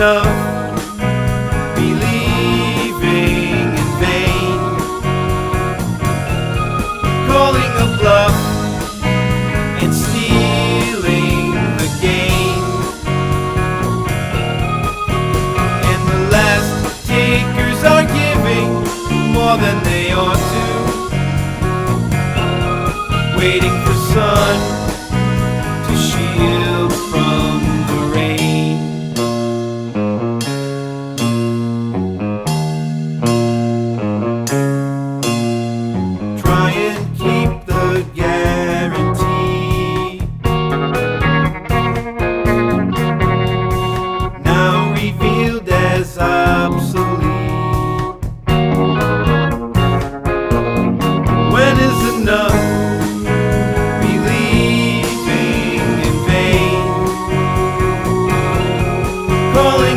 enough. Believing in vain. Calling a bluff and stealing the game and the last takers are giving more than they ought to. Waiting for sun and keep the guarantee. Now revealed as obsolete. When is enough? Believing in vain. Calling